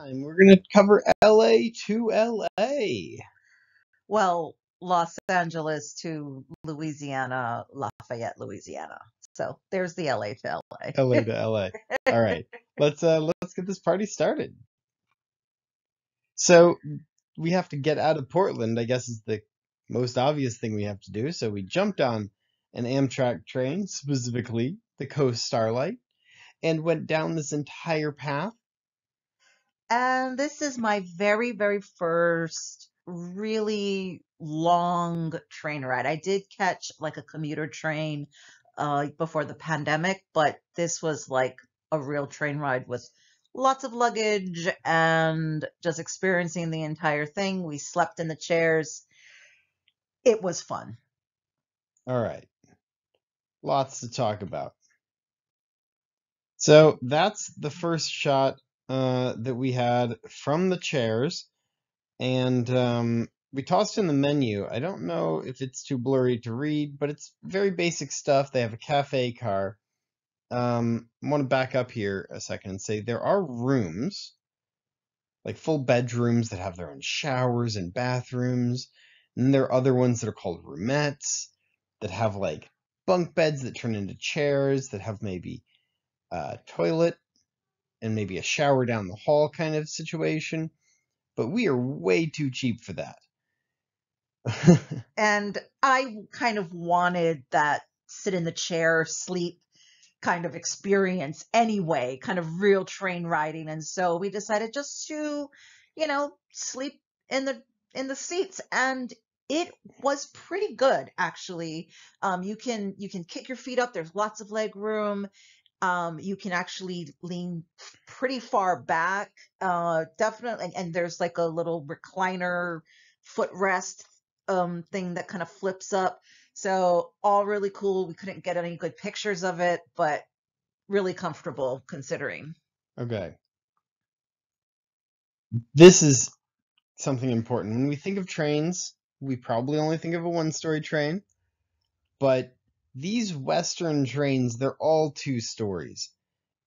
time we're going to cover LA to LA. Well, Los Angeles to Louisiana, Lafayette, Louisiana. So there's the LA to LA. LA to LA. All right. Let's uh let's get this party started. So we have to get out of Portland, I guess is the most obvious thing we have to do. So we jumped on an Amtrak train, specifically the Coast Starlight, and went down this entire path. And this is my very, very first really long train ride. I did catch like a commuter train uh, before the pandemic, but this was like a real train ride with lots of luggage and just experiencing the entire thing. We slept in the chairs. It was fun. All right. Lots to talk about. So that's the first shot uh, that we had from the chairs. And um, we tossed in the menu. I don't know if it's too blurry to read, but it's very basic stuff. They have a cafe car. Um, I want to back up here a second and say there are rooms, like full bedrooms that have their own showers and bathrooms. And there are other ones that are called roomettes that have like bunk beds that turn into chairs that have maybe a toilet and maybe a shower down the hall kind of situation. But we are way too cheap for that. and I kind of wanted that sit in the chair, sleep kind of experience anyway, kind of real train riding. And so we decided just to, you know, sleep in the in the seats and it was pretty good actually. Um, you can you can kick your feet up. There's lots of leg room. Um, you can actually lean pretty far back. Uh, definitely, and, and there's like a little recliner footrest um, thing that kind of flips up. So all really cool. We couldn't get any good pictures of it, but really comfortable considering. Okay. This is something important. When we think of trains, we probably only think of a one-story train, but these Western trains, they're all two stories.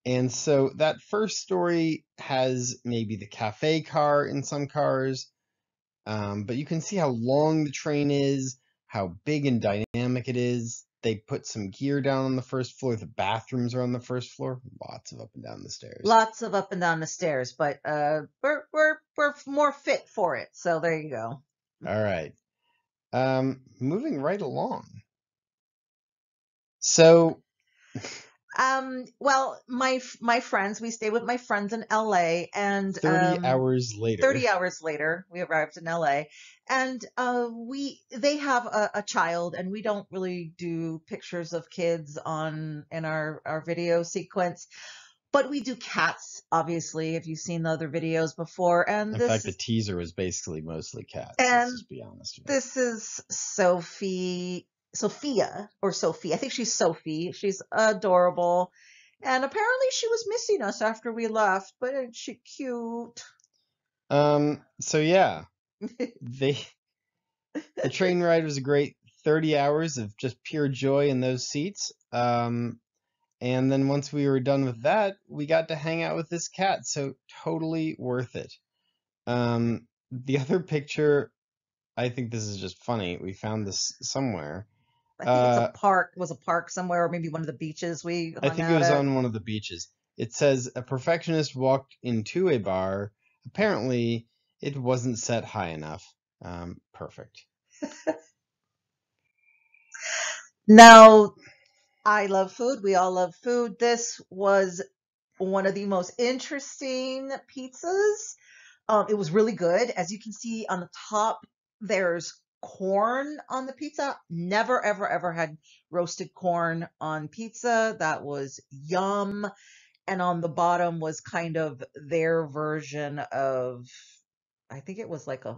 And so that first story has maybe the cafe car in some cars, um, but you can see how long the train is, how big and dynamic it is. They put some gear down on the first floor. The bathrooms are on the first floor. Lots of up and down the stairs. Lots of up and down the stairs, but uh, we're we're we're more fit for it. So there you go. All right. Um, moving right along. So um, well, my my friends, we stayed with my friends in LA, and 30 um, hours later. 30 hours later, we arrived in LA, and uh, we they have a, a child, and we don't really do pictures of kids on in our our video sequence. But we do cats, obviously, if you've seen the other videos before. And In this, fact, the teaser was basically mostly cats. And be honest. This is Sophie, Sophia, or Sophie. I think she's Sophie. She's adorable. And apparently she was missing us after we left, but isn't she cute? Um. So yeah, they the train ride was a great 30 hours of just pure joy in those seats. Um, and then once we were done with that, we got to hang out with this cat. So totally worth it. Um, the other picture, I think this is just funny. We found this somewhere. I think it's Uh, a park. Was a park somewhere, or maybe one of the beaches we I think it was at. on one of the beaches. It says a perfectionist walked into a bar. Apparently, it wasn't set high enough. Um, perfect. Now, I love food. We all love food. This was one of the most interesting pizzas. Um, it was really good. As you can see on the top, there's corn on the pizza. Never, ever, ever had roasted corn on pizza. That was yum. And on the bottom was kind of their version of, I think it was like a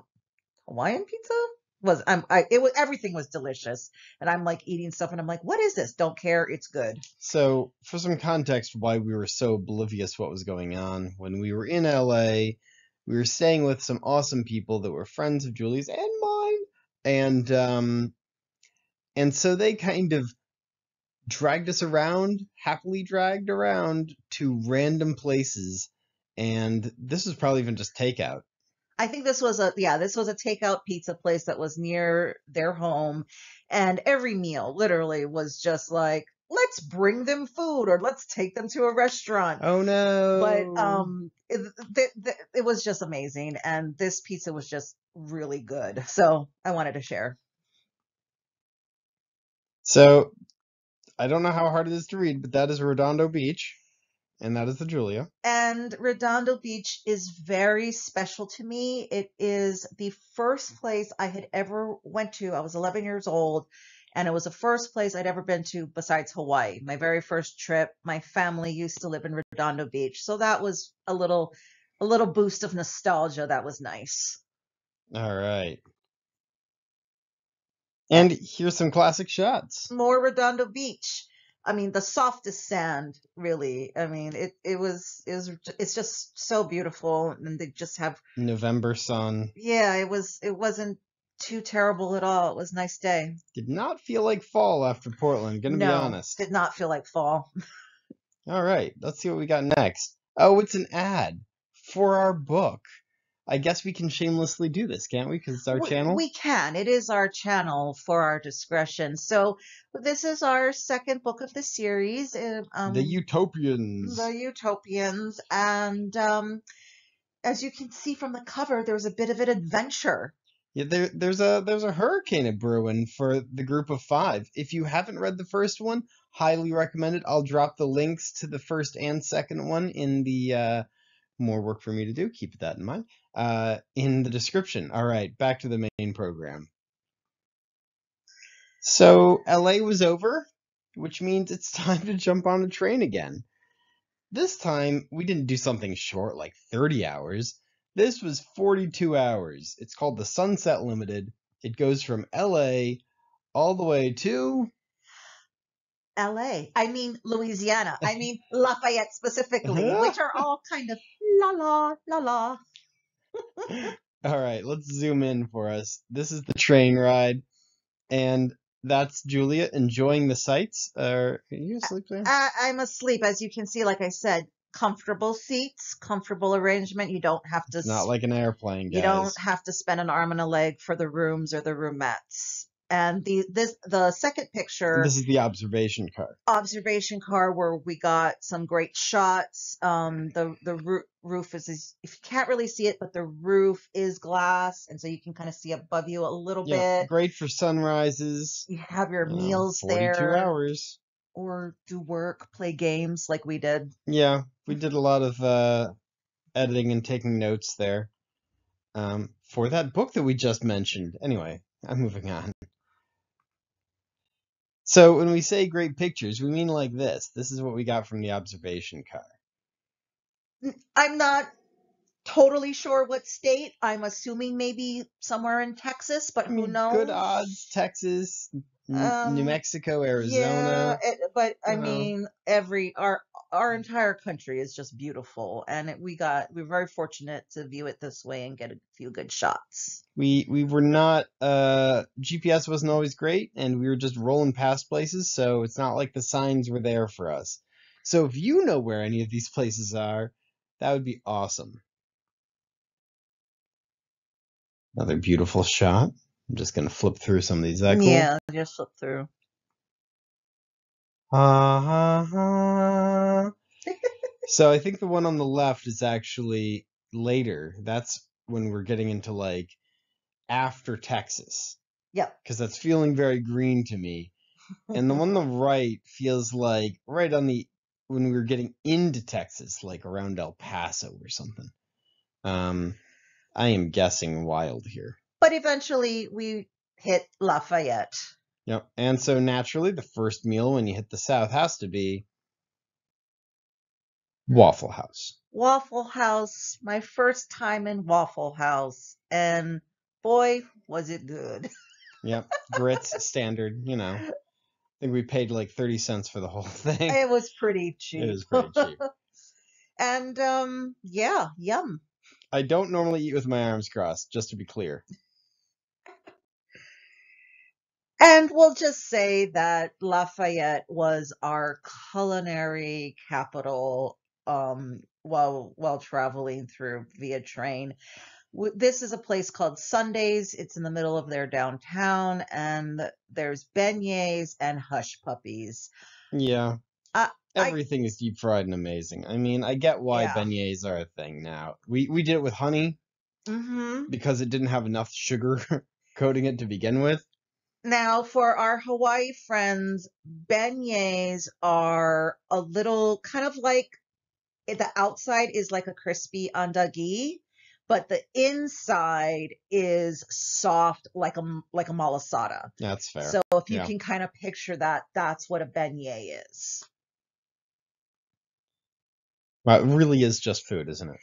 Hawaiian pizza. Was I'm I it was everything was delicious, and I'm like eating stuff, and I'm like, what is this? Don't care. It's good. So, for some context, why we were so oblivious what was going on when we were in LA, we were staying with some awesome people that were friends of Julie's and mine, and um, and so they kind of dragged us around, happily dragged around to random places, and this was probably even just takeout. I think this was a yeah, this was a takeout pizza place that was near their home and every meal literally was just like let's bring them food or let's take them to a restaurant. Oh no! But um it, th- th- it was just amazing and this pizza was just really good. So, I wanted to share. So, I don't know how hard it is to read, but that is Redondo Beach, and that is the Julia. And Redondo Beach is very special to me. It is the first place I had ever went to. I was 11 years old, and it was the first place I'd ever been to besides Hawaii. My very first trip. My family used to live in Redondo Beach, so that was a little a little boost of nostalgia. That was nice. All right. And here's some classic shots. More Redondo Beach. I mean, the softest sand, really. I mean, it it was it was it's just so beautiful, and they just have November sun. yeah. It was it wasn't too terrible at all. It was a nice day. Did not feel like fall after Portland, gonna be honest. did not feel like fall. All right, let's see what we got next. Oh, it's an ad for our book. I guess we can shamelessly do this, can't we? Because it's our We- channel. We can. It is our channel for our discretion. So this is our second book of the series. uh, Um, the Utopians. The Utopians, and um, as you can see from the cover, there's a bit of an adventure. Yeah, there, there's a there's a hurricane at brewing for the group of five. If you haven't read the first one, highly recommend it. I'll drop the links to the first and second one in the uh, more work for me to do. Keep that in mind. Uh, in the description. All right, back to the main program. So LA was over, which means it's time to jump on a train again. This time we didn't do something short like 30 hours. This was 42 hours. It's called the Sunset Limited. It goes from LA all the way to L.A. I mean Louisiana. I mean Lafayette specifically, uh-huh. which are all kind of la la la la. All right, let's zoom in for us. This is the train ride and that's Julia enjoying the sights. Are you uh, asleep there? I, I'm asleep, as you can see. Like I said, comfortable seats, comfortable arrangement. You don't have to. It's not like an airplane, guys. You don't have to spend an arm and a leg for the rooms or the roomettes. And the this the second picture This is the observation car. observation car where we got some great shots. Um, the the roo- roof is, is if you can't really see it, but the roof is glass, and so you can kind of see above you a little Yeah, bit. great for sunrises. You have your meals 42 there, hours. Or do work, play games like we did. Yeah, we did a lot of uh, editing and taking notes there um, for that book that we just mentioned. Anyway, I'm moving on. So when we say great pictures, we mean like this. This is what we got from the observation car. I'm not totally sure what state. I'm assuming maybe somewhere in Texas, but I who mean, knows? good odds. Texas, N- New Um, Mexico, Yeah, Arizona. it, but I know. mean, every our our entire country is just beautiful, and it, we got we're very fortunate to view it this way and get a few good shots. We we were not uh GPS wasn't always great and we were just rolling past places, so it's not like the signs were there for us. So if you know where any of these places are, that would be awesome. Another beautiful shot. I'm just gonna flip through some of these. Is that cool? Yeah, just flip through. Ha, ha, ha. so I think the one on the left is actually later. That's when we're getting into like after Texas. Yep. because that's feeling very green to me. And the one on the right feels like right on the when we were getting into Texas, like around El Paso or something. Um, I am guessing wild here. But eventually we hit Lafayette. Yep. And so naturally, the first meal when you hit the South has to be Waffle House. Waffle House, my first time in Waffle House, and boy, was it good. Yep. Grits, standard. You know. I think we paid like thirty cents for the whole thing. it was pretty cheap. It is pretty cheap. and um, yeah, yum. I don't normally eat with my arms crossed, just to be clear. And we'll just say that Lafayette was our culinary capital um, while while traveling through via train. This is a place called Sundays. It's in the middle of their downtown, and there's beignets and hush puppies. Yeah. I- I- Everything is deep fried and amazing. I mean, I get why Yeah. beignets are a thing now. We we did it with honey hmm because it didn't have enough sugar coating it to begin with. Now, for our Hawaii friends, beignets are a little kind of like eh, the outside is like a crispy andagi, but the inside is soft like a like a malasada. That's fair. So if you Yeah. can kind of picture that, that's what a beignet is. Well, it really is just food, isn't it?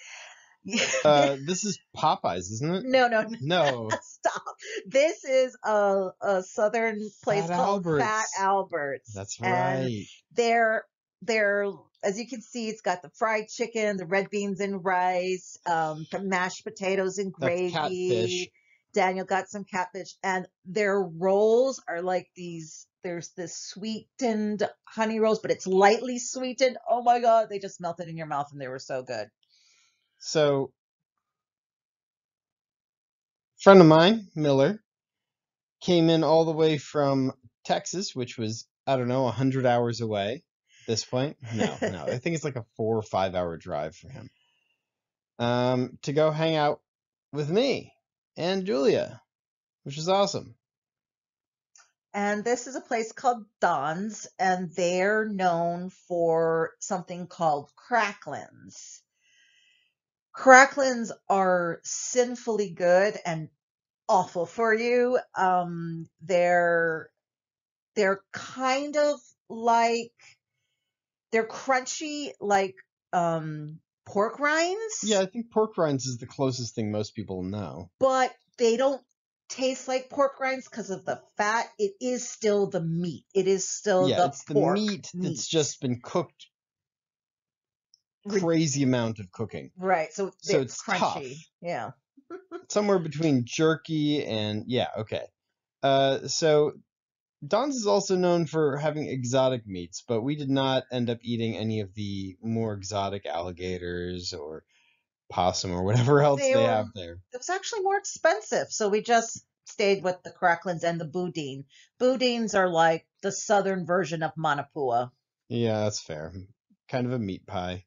Uh, this is Popeyes, isn't it? no, no, no. Stop. This is a, a southern place Fat called Fat Albert's. Albert's. That's and right. they're they're as you can see it's got the fried chicken the red beans and rice um the mashed potatoes and gravy catfish. daniel got some catfish and their rolls are like these there's this sweetened honey rolls but it's lightly sweetened oh my god they just melted in your mouth and they were so good So, a friend of mine, Miller, came in all the way from Texas, which was, I don't know, 100 hours away at this point. No, no. I think it's like a four or five hour drive for him. Um, to go hang out with me and Julia, which is awesome. and this is a place called don's and they're known for something called cracklins cracklins are sinfully good and awful for you um they're they're kind of like they're crunchy like um pork rinds Yeah, I think pork rinds is the closest thing most people know. but they don't taste like pork rinds because of the fat it is still the meat it is still yeah, the it's the meat meat. that's just been cooked crazy amount of cooking. right so, So it's crunchy tough. yeah somewhere between jerky and yeah, okay. Uh, so Don's is also known for having exotic meats, but we did not end up eating any of the more exotic alligators or possum or whatever else They they, were- have there. it was actually more expensive so we just stayed with the cracklins and the boudin boudins are like the southern version of manapua Yeah, that's fair. Kind of a meat pie.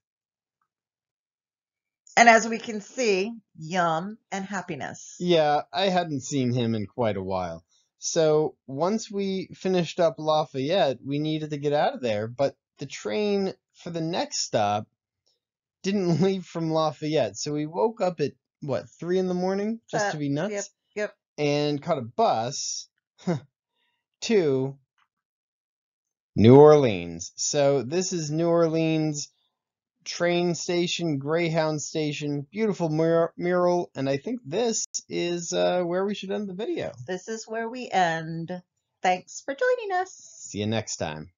And as we can see yum and happiness Yeah, I hadn't seen him in quite a while. So once we finished up Lafayette, we needed to get out of there, but the train for the next stop didn't leave from Lafayette. So we woke up at what, three in the morning just Uh, to be nuts? yep, yep. And caught a bus to New Orleans. So this is New Orleans train station, Greyhound station, beautiful mur- mural, and I think this is uh, where we should end the video. this is where we end thanks for joining us See you next time.